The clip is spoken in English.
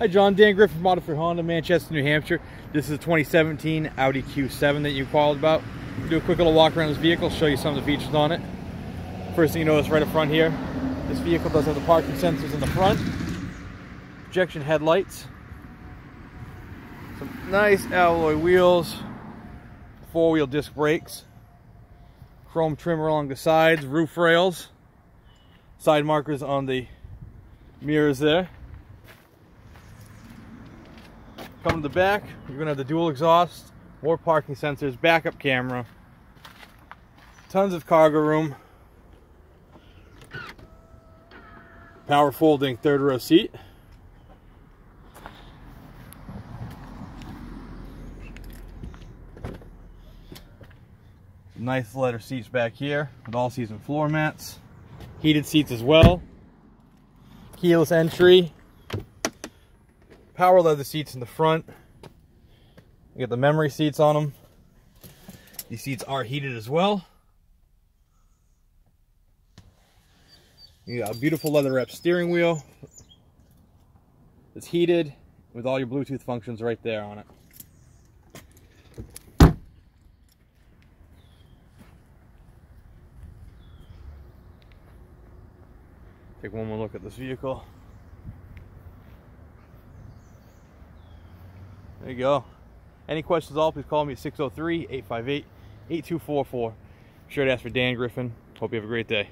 Hi John, Dan Griffin from for Honda, Manchester, New Hampshire. This is a 2017 Audi Q7 that you called about. Do a quick little walk around this vehicle, show you some of the features on it. First thing you notice right up front here, this vehicle does have the parking sensors in the front, projection headlights, some nice alloy wheels, four-wheel disc brakes, chrome trimmer along the sides, roof rails, side markers on the mirrors there. Coming to the back, you're gonna have the dual exhaust, more parking sensors, backup camera, tons of cargo room, power folding third row seat. Nice leather seats back here with all season floor mats. Heated seats as well. Keyless entry, power leather seats in the front. You get the memory seats on them. These seats are heated as well. You got a beautiful leather wrap steering wheel. It's heated with all your Bluetooth functions right there on it. Take one more look at this vehicle. There you go. Any questions at all, please call me at 603-858-8244. Be sure to ask for Dan Griffin. Hope you have a great day.